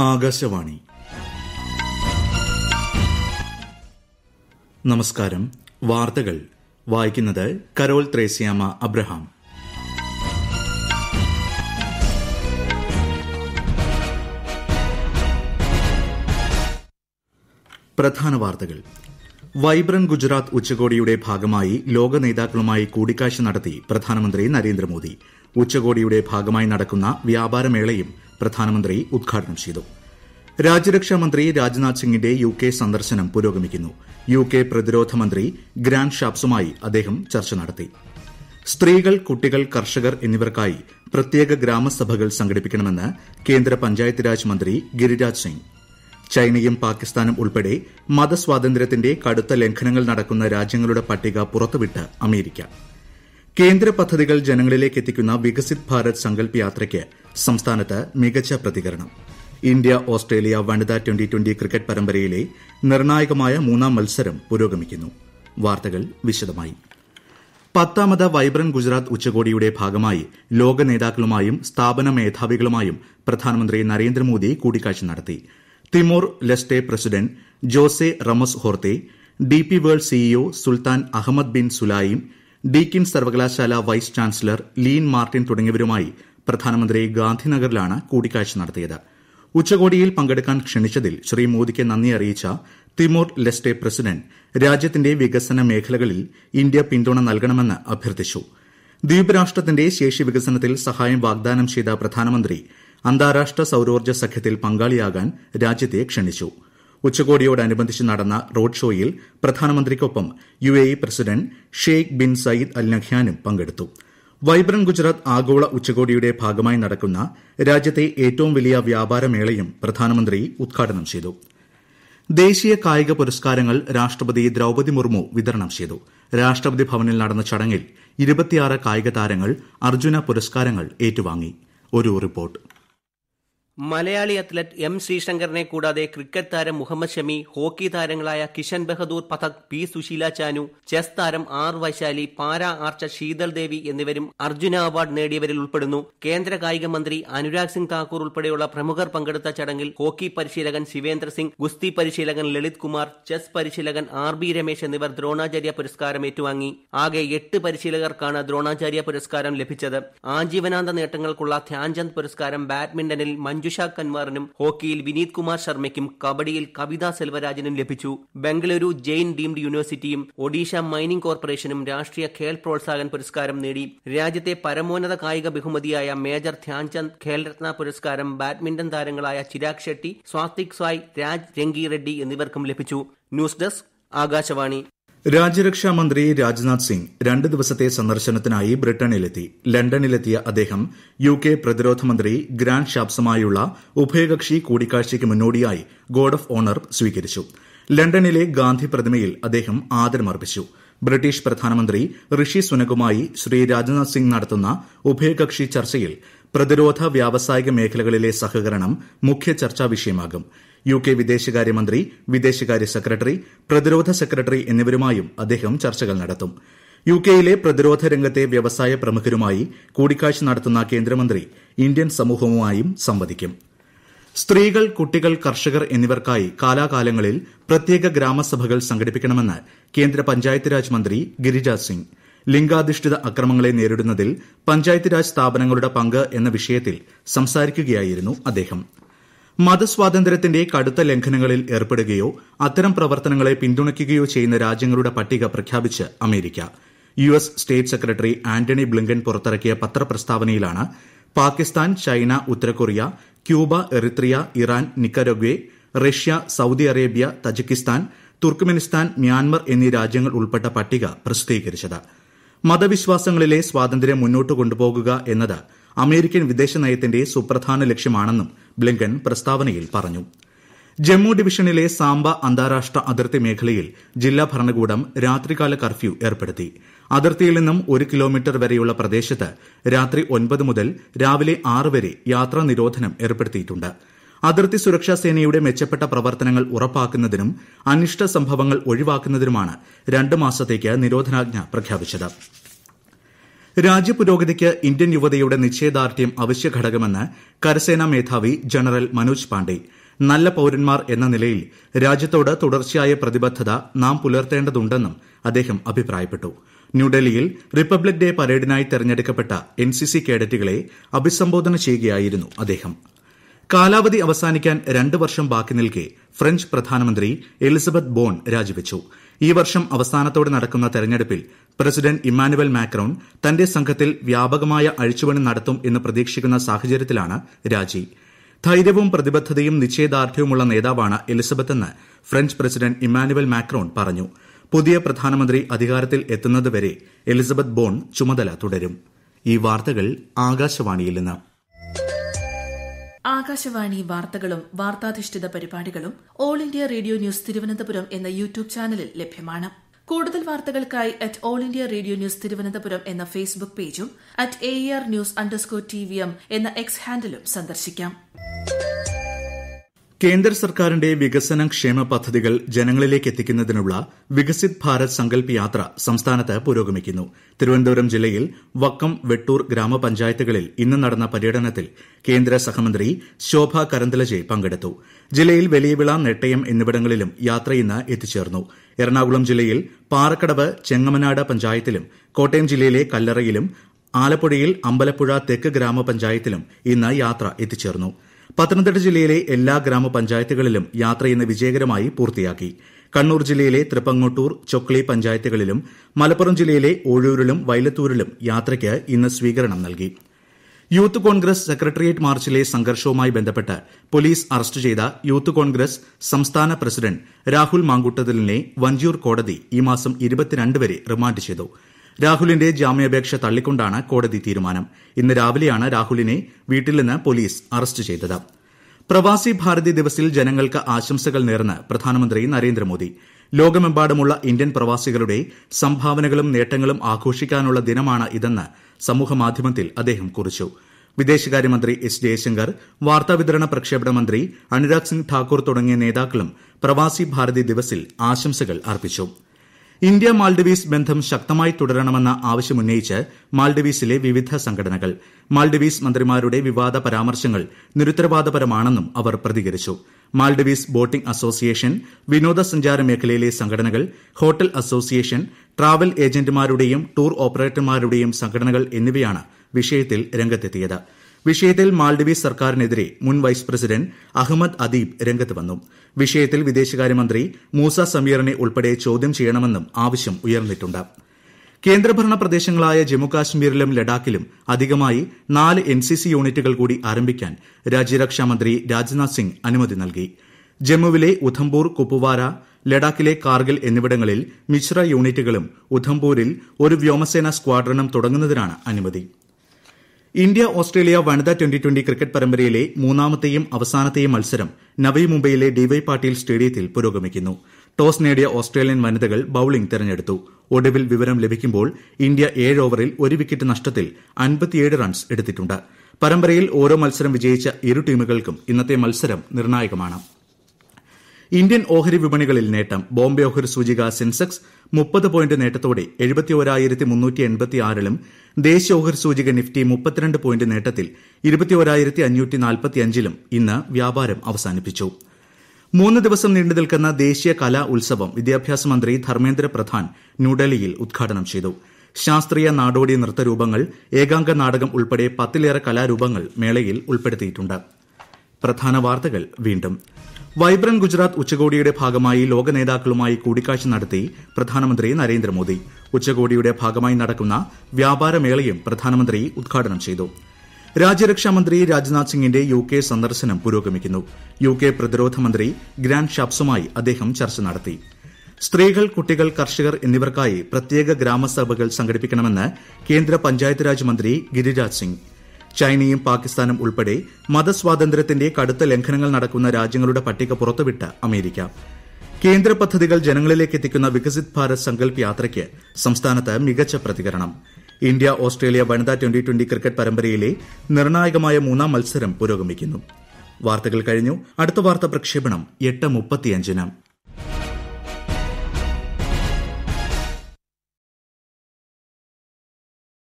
ആകാശവാണി. നമസ്കാരം. വാർത്തകൾ. വായിക്കുന്നത് കരോൾ ത്രേസ്യാമ അബ്രഹാം. പ്രധാന വാർത്തകൾ. വൈബ്രന്റ് ഗുജറാത്ത് ഉച്ചകോടിയുടെ ഭാഗമായി ലോക നേതാക്കളുമായി കൂടിക്കാഴ്ച നടത്തി പ്രധാനമന്ത്രി നരേന്ദ്രമോദി. ഉച്ചകോടിയുടെ ഭാഗമായി നടക്കുന്ന വ്യാപാരമേളയും പ്രധാനമന്ത്രി ഉദ്ഘാടനം ചെയ്തു. രാജ്യരക്ഷാ മന്ത്രി രാജ്നാഥ് സിംഗിന്റെ യു കെ സന്ദർശനം പുരോഗമിക്കുന്നു. യു കെ പ്രതിരോധ മന്ത്രി ഗ്രാൻഡ് ഷാപ്സുമായി അദ്ദേഹം ചർച്ച നടത്തി. സ്ത്രീകൾ കുട്ടികൾ കർഷകർ എന്നിവർക്കായി പ്രത്യേക ഗ്രാമസഭകൾ സംഘടിപ്പിക്കണമെന്ന് കേന്ദ്ര പഞ്ചായത്ത് രാജ് മന്ത്രി ഗിരിരാജ് സിംഗ്. ചൈനയും പാകിസ്ഥാനും ഉൾപ്പെടെ മതസ്വാതന്ത്ര്യത്തിന്റെ കടുത്ത ലംഘനങ്ങൾ നടക്കുന്ന രാജ്യങ്ങളുടെ പട്ടിക പുറത്തുവിട്ട് അമേരിക്ക. കേന്ദ്ര പദ്ധതികൾ ജനങ്ങളിലേക്ക് എത്തിക്കുന്ന വികസിത് ഭാരത് സങ്കല്പ് യാത്രയ്ക്ക് സംസ്ഥാനത്ത് മികച്ച പ്രതികരണം. ഇന്ത്യ ഓസ്ട്രേലിയ വനിതാ ട്വന്റി ട്വന്റി ക്രിക്കറ്റ് പരമ്പരയിലെ നിർണായകമായ മൂന്നാം മത്സരം പുരോഗമിക്കുന്നു. വാർത്തകൾ വിശദമായി. പത്താമത് വൈബ്രന്റ് ഗുജറാത്ത് ഉച്ചകോടിയുടെ ഭാഗമായി ലോക നേതാക്കളുമായും സ്ഥാപന മേധാവികളുമായും പ്രധാനമന്ത്രി നരേന്ദ്രമോദി കൂടിക്കാഴ്ച നടത്തി. Timor Leste president Jose Ramos Horta D P world CEO Sultan Ahmed bin Sulayem Deakin സർവകലാശാല വൈസ് ചാൻസലർ ലീൻ മാർട്ടിൻ തുടങ്ങിയവരുമായി പ്രധാനമന്ത്രി ഗാന്ധിനഗറിലാണ് കൂടിക്കാഴ്ച നടത്തിയത്. ഉച്ചകോടിയിൽ പങ്കെടുക്കാൻ ക്ഷണിച്ചതിൽ ശ്രീ മോദിക്ക് നന്ദി അറിയിച്ച തിമോർ ലെസ്റ്റെ പ്രസിഡന്റ് രാജ്യത്തിന്റെ വികസന മേഖലകളിൽ ഇന്ത്യ പിന്തുണ നൽകണമെന്ന് അഭ്യർത്ഥിച്ചു. ദ്വീപ് രാഷ്ട്രത്തിന്റെ ശേഷി വികസനത്തിൽ സഹായം വാഗ്ദാനം ചെയ്ത പ്രധാനമന്ത്രി അന്താരാഷ്ട്ര സൌരോർജ സഖ്യത്തിൽ പങ്കാളിയാകാൻ രാജ്യത്തെ ക്ഷണിച്ചു. ഉച്ചകോടിയോടനുബന്ധിച്ച് നടന്ന റോഡ് ഷോയിൽ പ്രധാനമന്ത്രിക്കൊപ്പം U A E president Sheikh bin Zayed Al നഹ്യാനും പങ്കെടുത്തു. വൈബ്രന്റ് ഗുജറാത്ത് ആഗോള ഉച്ചകോടിയുടെ ഭാഗമായി നടക്കുന്ന രാജ്യത്തെ ഏറ്റവും വലിയ വ്യാപാരമേളയും പ്രധാനമന്ത്രി ഉദ്ഘാടനം ചെയ്തു. ദേശീയ കായിക പുരസ്കാരങ്ങൾ രാഷ്ട്രപതി ദ്രൌപതി മുർമു വിതരണം ചെയ്തു. രാഷ്ട്രപതി ഭവനിൽ നടന്ന ചടങ്ങിൽ ഇരുപത്തിയാറ് കായിക താരങ്ങൾ അർജുന പുരസ്കാരങ്ങൾ ഏറ്റുവാങ്ങി. ഒരു റിപ്പോർട്ട്. മലയാളി അത്ലറ്റ് എം ശ്രീശങ്കറിനെ കൂടാതെ ക്രിക്കറ്റ് താരം മുഹമ്മദ് ഷമി ഹോക്കി താരങ്ങളായ കിഷൻ ബഹദൂർ പഥക് പി സുശീല ചാനു ചെസ് താരം R Vaishali para archer Sheetal Devi എന്നിവരും അർജുന അവാർഡ് നേടിയവരിൽ ഉൾപ്പെടുന്നു. കേന്ദ്ര കായിക മന്ത്രി അനുരാഗ് സിംഗ് താക്കൂർ ഉൾപ്പെടെയുള്ള പ്രമുഖർ പങ്കെടുത്ത ചടങ്ങിൽ ഹോക്കി പരിശീലകൻ ശിവേന്ദ്ര സിംഗ് ഗുസ്തി പരിശീലകൻ ലളിത് കുമാർ ചെസ് പരിശീലകൻ ആർ ബി രമേശ് എന്നിവർ ദ്രോണാചാര്യ പുരസ്കാരം ഏറ്റുവാങ്ങി. ആകെ എട്ട് പരിശീലകർക്കാണ് ദ്രോണാചാര്യ പുരസ്കാരം ലഭിച്ചത്. ആജീവനാന്ത നേട്ടങ്ങൾക്കുള്ള ധ്യാൻചന്ദ് പുരസ്കാരം ബാഡ്മിന്റണിൽ മഞ്ജുഷ കൻവാറിനും ഹോക്കിയിൽ വിനീത് കുമാർ ശർമ്മയ്ക്കും കബഡിയിൽ കവിത സെൽവരാജനും ലഭിച്ചു. ബംഗളൂരു ജെയിൻ ഡീംഡ് യൂണിവേഴ്സിറ്റിയും ഒഡീഷ മൈനിംഗ് കോർപ്പറേഷനും രാഷ്ട്രീയ ഖേൽ പ്രോത്സാഹൻ പുരസ്കാരം നേടി. രാജ്യത്തെ പരമോന്നത കായിക ബഹുമതിയായ മേജർ ധ്യാൻചന്ദ് ഖേൽരത്ന പുരസ്കാരം ബാഡ്മിന്റൺ താരങ്ങളായ ചിരാഗ് ഷെട്ടി സ്വാസ്തിക് സായ് രാജ് രംഗി റെഡ്ഡി എന്നിവർക്കും ലഭിച്ചു. News desk Akashvani. രാജ്യരക്ഷാ മന്ത്രി രാജ്നാഥ് സിംഗ് രണ്ട് ദിവസത്തെ സന്ദർശനത്തിനായി ബ്രിട്ടനിലെത്തി. ലണ്ടനിലെത്തിയ അദ്ദേഹം യു കെ പ്രതിരോധ മന്ത്രി ഗ്രാൻഡ് ഷാപ്സുമായുള്ള ഉഭയകക്ഷി കൂടിക്കാഴ്ചയ്ക്ക് മുന്നോടിയായി ഗോഡ് ഓഫ് ഓണർ സ്വീകരിച്ചു. ലണ്ടനിലെ ഗാന്ധി പ്രതിമയിൽ അദ്ദേഹം ആദരമർപ്പിച്ചു. ബ്രിട്ടീഷ് പ്രധാനമന്ത്രി ഋഷി സുനകുമായി ശ്രീ രാജ്നാഥ് സിംഗ് നടത്തുന്ന ഉഭയകക്ഷി ചർച്ചയിൽ പ്രതിരോധ വ്യാവസായിക മേഖലകളിലെ സഹകരണം മുഖ്യ ചർച്ചാ വിഷയമാകും. യു കെ വിദേശകാര്യമന്ത്രി വിദേശകാര്യ സെക്രട്ടറി പ്രതിരോധ സെക്രട്ടറി എന്നിവരുമായും അദ്ദേഹം ചർച്ചകൾ നടത്തും. യു കെയിലെ പ്രതിരോധ രംഗത്തെ വ്യവസായ പ്രമുഖരുമായി കൂടിക്കാഴ്ച നടത്തുന്ന കേന്ദ്രമന്ത്രി ഇന്ത്യൻ സമൂഹവുമായും സംവദിക്കും. സ്ത്രീകൾ കുട്ടികൾ കർഷകർ എന്നിവർക്കായി കാലാകാലങ്ങളിൽ പ്രത്യേക ഗ്രാമസഭകൾ സംഘടിപ്പിക്കണമെന്ന് കേന്ദ്ര പഞ്ചായത്ത് രാജ് മന്ത്രി ഗിരിരാജ് സിംഗ്. ലിംഗാധിഷ്ഠിത അക്രമങ്ങളെ നേരിടുന്നതിൽ പഞ്ചായത്ത് രാജ് സ്ഥാപനങ്ങളുടെ പങ്ക് എന്ന വിഷയത്തിൽ സംസാരിക്കുകയായിരുന്നു അദ്ദേഹം. മതസ്വാതന്ത്ര്യത്തിന്റെ കടുത്ത ലംഘനങ്ങളിൽ ഏർപ്പെടുകയോ അത്തരം പ്രവർത്തനങ്ങളെ പിന്തുണയ്ക്കുകയോ ചെയ്യുന്ന രാജ്യങ്ങളുടെ പട്ടിക പ്രഖ്യാപിച്ച് America. U S state secretary Antony Blinken പുറത്തിറക്കിയ പത്രപ്രസ്താവനയിലാണ് Pakistan China ഉത്തരകൊറിയ Cuba Eritrea Iran Nicaragua Russia Saudi Arabia Tajikistan Turkmenistan Myanmar എന്നീ രാജ്യങ്ങൾ ഉൾപ്പെട്ട പട്ടിക പ്രസിദ്ധീകരിച്ചത്. മതവിശ്വാസങ്ങളിലെ സ്വാതന്ത്ര്യം മുന്നോട്ട് കൊണ്ടുപോകുക എന്നത് അമേരിക്കൻ വിദേശ നയത്തിന്റെ സുപ്രധാന ലക്ഷ്യമാണെന്നും ബ്ലിങ്കൻ പ്രസ്താവനയിൽ പറഞ്ഞു. ജമ്മു ഡിവിഷനിലെ സാംബ അന്താരാഷ്ട്ര അതിർത്തി മേഖലയിൽ ജില്ലാ ഭരണകൂടം രാത്രികാല കർഫ്യൂ ഏർപ്പെടുത്തി. അതിർത്തിയിൽ നിന്നും ഒരു കിലോമീറ്റർ വരെയുള്ള പ്രദേശത്ത് രാത്രി ഒൻപത് മുതൽ രാവിലെ ആറ് വരെ യാത്രാ നിരോധനം ഏർപ്പെടുത്തിയിട്ടുണ്ട്. അതിർത്തി സുരക്ഷാ സേനയുടെ മെച്ചപ്പെട്ട പ്രവർത്തനങ്ങൾ ഉറപ്പാക്കുന്നതിനും അനിഷ്ട സംഭവങ്ങൾ ഒഴിവാക്കുന്നതിനുമാണ് രണ്ട് മാസത്തേക്ക് നിരോധനാജ്ഞ പ്രഖ്യാപിച്ചത്. രാജ്യപുരോഗതിക്ക് ഇന്ത്യൻ യുവതയുടെ നിശ്ചയദാർഢ്യം അവശ്യ ഘടകമെന്ന് കരസേനാ മേധാവി ജനറൽ മനോജ് പാണ്ഡെ. നല്ല പൌരന്മാർ എന്ന നിലയിൽ രാജ്യത്തോട് തുടർച്ചയായ പ്രതിബദ്ധത നാം പുലർത്തേണ്ടതുണ്ടെന്നും അദ്ദേഹം അഭിപ്രായപ്പെട്ടു. ന്യൂഡൽഹിയിൽ റിപ്പബ്ലിക് ഡേ പരേഡിനായി തെരഞ്ഞെടുക്കപ്പെട്ട എൻസിസി കേഡറ്റുകളെ അഭിസംബോധന ചെയ്യുകയായിരുന്നു അദ്ദേഹം. കാലാവധി അവസാനിക്കാൻ രണ്ട് വർഷം ബാക്കി നിൽക്കെ ഫ്രഞ്ച് പ്രധാനമന്ത്രി എലിസബത്ത് ബോൺ രാജിവച്ചു. ഈ വർഷം അവസാനത്തോടെ നടക്കുന്ന തെരഞ്ഞെടുപ്പിൽ പ്രസിഡന്റ് ഇമ്മാനുവൽ മാക്രോൺ തന്റെ സംഘത്തിൽ വ്യാപകമായ അഴിച്ചുപണി നടത്തും എന്ന് പ്രതീക്ഷിക്കുന്ന സാഹചര്യത്തിലാണ് രാജി. ധൈര്യവും പ്രതിബദ്ധതയും നിശ്ചയദാർഢ്യവുമുള്ള നേതാവാണ് എലിസബത്ത് എന്ന് ഫ്രഞ്ച് പ്രസിഡന്റ് ഇമ്മാനുവൽ മാക്രോൺ പറഞ്ഞു. പുതിയ പ്രധാനമന്ത്രി അധികാരത്തിൽ എത്തുന്നതുവരെ എലിസബത്ത് ബോൺ ചുമതല തുടരും. ഈ വാർത്തകൾ ആകാശവാണിയിൽ ആകാശവാണി വാർത്തകളും വാർത്താധിഷ്ഠിത പരിപാടികളും all India radio news Thiruvananthapuram എന്ന യൂട്യൂബ് ചാനലിൽ ലഭ്യമാണ്. കൂടുതൽ വാർത്തകൾക്കായി at all India radio news Thiruvananthapuram എന്ന ഫേസ്ബുക്ക് പേജും at A R news underscore T V M എന്ന എക്സ് ഹാൻഡിലും സന്ദർശിക്കാം. കേന്ദ്ര സർക്കാരിന്റെ വികസന ക്ഷേമ പദ്ധതികൾ ജനങ്ങളിലേക്ക് എത്തിക്കുന്നതിനുള്ള വികസിത് ഭാരത് സങ്കൽപ് യാത്ര സംസ്ഥാനത്ത് പുരോഗമിക്കുന്നു. തിരുവനന്തപുരം ജില്ലയിൽ വക്കം വെട്ടൂർ ഗ്രാമപഞ്ചായത്തുകളിൽ ഇന്ന് നടന്ന പര്യടനത്തിൽ കേന്ദ്ര സഹമന്ത്രി ശോഭ കരന്തലജെ പങ്കെടുത്തു. ജില്ലയിൽ വലിയവിള നെട്ടയം എന്നിവിടങ്ങളിലും യാത്ര ഇന്ന് എത്തിച്ചേർന്നു. എറണാകുളം ജില്ലയിൽ പാറക്കടവ് ചെങ്ങമനാട് പഞ്ചായത്തിലും കോട്ടയം ജില്ലയിലെ കല്ലറയിലും ആലപ്പുഴയിൽ അമ്പലപ്പുഴ തെക്ക് ഗ്രാമപഞ്ചായത്തിലും ഇന്ന് യാത്ര എത്തിച്ചേർന്നു. പത്തനംതിട്ട ജില്ലയിലെ എല്ലാ ഗ്രാമപഞ്ചായത്തുകളിലും യാത്ര ഇന്ന് വിജയകരമായി പൂർത്തിയാക്കി. കണ്ണൂർ ജില്ലയിലെ തൃപ്പങ്ങോട്ടൂർ ചൊക്ലി പഞ്ചായത്തുകളിലും മലപ്പുറം ജില്ലയിലെ ഓഴൂരിലും വൈലത്തൂരിലും യാത്രയ്ക്ക് ഇന്ന് സ്വീകരണം നൽകി. യൂത്ത് കോൺഗ്രസ് സെക്രട്ടേറിയറ്റ് മാർച്ചിലെ സംഘർഷവുമായി ബന്ധപ്പെട്ട് പോലീസ് അറസ്റ്റ് ചെയ്ത യൂത്ത് കോൺഗ്രസ് സംസ്ഥാന പ്രസിഡന്റ് രാഹുൽ മാങ്കുട്ടതിലിനെ വഞ്ചിയൂർ കോടതി ഈ മാസം വരെ റിമാൻഡ് ചെയ്തു. രാഹുലിന്റെ ജാമ്യാപേക്ഷ തള്ളിക്കൊണ്ടാണ് കോടതി തീരുമാനം. ഇന്ന് രാവിലെയാണ് രാഹുലിനെ വീട്ടിൽ നിന്ന് പോലീസ് അറസ്റ്റ് ചെയ്തത്. പ്രവാസി ഭാരതി ദിവസിൽ ജനങ്ങൾക്ക് ആശംസകൾ നേർന്ന് പ്രധാനമന്ത്രി നരേന്ദ്രമോദി. ലോകമെമ്പാടുമുള്ള ഇന്ത്യൻ പ്രവാസികളുടെ സംഭാവനകളും നേട്ടങ്ങളും ആഘോഷിക്കാനുള്ള ദിനമാണ് ഇതെന്ന് സമൂഹമാധ്യമത്തിൽ അദ്ദേഹം കുറിച്ചു. വിദേശകാര്യമന്ത്രി എസ് ജയശങ്കർ വാർത്താവിതരണ പ്രക്ഷേപണ മന്ത്രി അനുരാഗ് സിംഗ് ഠാക്കൂർ തുടങ്ങിയ നേതാക്കളും പ്രവാസി ഭാരതി ദിവസിൽ ആശംസകൾ അർപ്പിച്ചു. ഇന്ത്യ മാൾഡീവ്സ് ബന്ധം ശക്തമായി തുടരണമെന്ന ആവശ്യമുന്നയിച്ച് മാൾഡീവ്സിലെ വിവിധ സംഘടനകൾ മാൾഡീവ്സ് മന്ത്രിമാരുടെ വിവാദ പരാമർശങ്ങൾ നിരുത്തരവാദപരമാണെന്നും അവർ പ്രതികരിച്ചു. മാൾഡീവ്സ് ബോട്ടിംഗ് അസോസിയേഷൻ വിനോദസഞ്ചാര മേഖലയിലെ സംഘടനകൾ ഹോട്ടൽ അസോസിയേഷൻ ട്രാവൽ ഏജന്റുമാരുടെയും ടൂർ ഓപ്പറേറ്റർമാരുടെയും സംഘടനകൾ എന്നിവയാണ് വിഷയത്തിൽ രംഗത്തെത്തിയത്. വിഷയത്തിൽ മാൽഡിവീസ് സർക്കാരിനെതിരെ മുൻ വൈസ് പ്രസിഡന്റ് അഹമ്മദ് അദീബ് രംഗത്ത് വന്നു. വിഷയത്തിൽ വിദേശകാര്യമന്ത്രി മൂസ സമീറിനെ ഉൾപ്പെടെ ചോദ്യം ചെയ്യണമെന്നും ആവശ്യം ഉയർന്നിട്ടുണ്ട്. കേന്ദ്രഭരണ പ്രദേശങ്ങളായ ജമ്മുകാശ്മീരിലും ലഡാക്കിലും അധികമായി നാല് എൻസിസി യൂണിറ്റുകൾ കൂടി ആരംഭിക്കാൻ രാജ്യരക്ഷാമന്ത്രി രാജ്നാഥ് സിംഗ് അനുമതി നൽകി. ജമ്മുവിലെ ഉധംപൂർ കുപ്വാര ലഡാക്കിലെ കാർഗിൽ എന്നിവിടങ്ങളിൽ മിശ്ര യൂണിറ്റുകളും ഉധംപൂരിൽ ഒരു വ്യോമസേന സ്ക്വാഡ്രനും തുടങ്ങുന്നതിനാണ് അനുമതി. ഇന്ത്യ ഓസ്ട്രേലിയ വനിതാ ട്വന്റി ട്വന്റി ക്രിക്കറ്റ് പരമ്പരയിലെ മൂന്നാമത്തെയും അവസാനത്തെയും മത്സരം നവി മുംബൈയിലെ ഡിവൈ പാട്ടീൽ സ്റ്റേഡിയത്തിൽ പുരോഗമിക്കുന്നു. ടോസ് നേടിയ ഓസ്ട്രേലിയൻ വനിതകൾ ബൌളിംഗ് തെരഞ്ഞെടുത്തു. ഒടുവിൽ വിവരം ലഭിക്കുമ്പോൾ ഇന്ത്യ ഏഴ് ഓവറിൽ ഒരു വിക്കറ്റ് നഷ്ടത്തിൽ റൺസ് എടുത്തിട്ടുണ്ട്. പരമ്പരയിൽ ഓരോ മത്സരം വിജയിച്ച ഇരു ടീമുകൾക്കും ഇന്നത്തെ മത്സരം നിർണായകമാണ്. ഇന്ത്യൻ ഓഹരി വിപണികളിൽ നേട്ടം. ബോംബെ ഓഹരി സൂചിക സെൻസെക്സ് മുപ്പത് പോയിന്റ് നേട്ടത്തോടെ എൺപത്തിയാറിലും ദേശീയ ഓഹരി സൂചിക നിഫ്റ്റി മുപ്പത്തിരണ്ട് പോയിന്റ് നേട്ടത്തിൽ നാൽപ്പത്തിയഞ്ചിലും ഇന്ന് വ്യാപാരം അവസാനിപ്പിച്ചു. മൂന്ന് ദിവസം നീണ്ടു നിൽക്കുന്ന ദേശീയ കലാ ഉത്സവം വിദ്യാഭ്യാസ മന്ത്രി ധർമ്മേന്ദ്ര പ്രധാൻ ന്യൂഡൽഹിയിൽ ഉദ്ഘാടനം ചെയ്തു. ശാസ്ത്രീയ നാടോടി നൃത്തരൂപങ്ങൾ ഏകാംഗ നാടകം ഉൾപ്പെടെ പത്തിലേറെ കലാരൂപങ്ങൾ മേളയിൽ ഉൾപ്പെടുത്തിയിട്ടുണ്ട്. വൈബ്രന്റ് ഗുജറാത്ത് ഉച്ചകോടിയുടെ ഭാഗമായി ലോക നേതാക്കളുമായി കൂടിക്കാഴ്ച നടത്തി പ്രധാനമന്ത്രി നരേന്ദ്രമോദി. ഉച്ചകോടിയുടെ ഭാഗമായി നടക്കുന്ന വ്യാപാരമേളയും പ്രധാനമന്ത്രി ഉദ്ഘാടനം ചെയ്തു. രാജ്യരക്ഷാമന്ത്രി രാജ്നാഥ് സിംഗിന്റെ യു കെ സന്ദർശനം പുരോഗമിക്കുന്നു. യു കെ പ്രതിരോധ മന്ത്രി ഗ്രാൻഡ് ഷാപ്സുമായി അദ്ദേഹം ചർച്ച നടത്തി. സ്ത്രീകൾ കുട്ടികൾ കർഷകർ എന്നിവർക്കായി പ്രത്യേക ഗ്രാമസഭകൾ സംഘടിപ്പിക്കണമെന്ന് കേന്ദ്ര പഞ്ചായത്ത് രാജ് മന്ത്രി ഗിരിരാജ് സിംഗ് ചൈനയും പാകിസ്ഥാനും ഉൾപ്പെടെ മതസ്വാതന്ത്ര്യത്തിന്റെ കടുത്ത ലംഘനങ്ങൾ നടക്കുന്ന രാജ്യങ്ങളുടെ പട്ടിക പുറത്തുവിട്ട് അമേരിക്ക. കേന്ദ്ര പദ്ധതികൾ ജനങ്ങളിലേക്ക് എത്തിക്കുന്ന വികസിത് ഭാരത് സങ്കൽപ് യാത്രയ്ക്ക് സംസ്ഥാനത്ത് മികച്ച പ്രതികരണം. ഇന്ത്യ ഓസ്ട്രേലിയ വനിതാ ട്വന്റി ട്വന്റി ക്രിക്കറ്റ് പരമ്പരയിലെ നിർണായകമായ മൂന്നാം മത്സരം പുരോഗമിക്കുന്നു. വാർത്തകൾ കഴിഞ്ഞു. അടുത്ത വാർത്ത പ്രക്ഷേപണം എട്ട് മുപ്പത്തിയഞ്ചിന്.